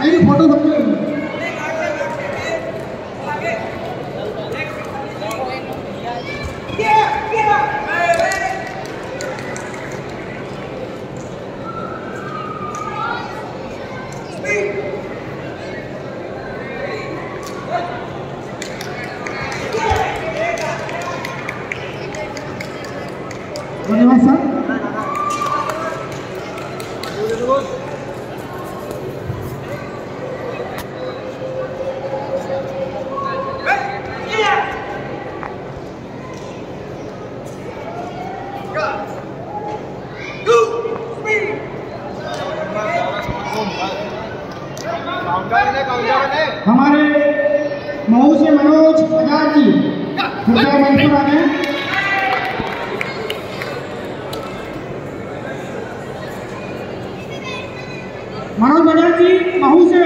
नहीं फ़ोटो सबके धन्यवाद सर। हमारे मऊ से मनोज हज़ार जी कृपया मंच आ गए मनोज बजाज महू से।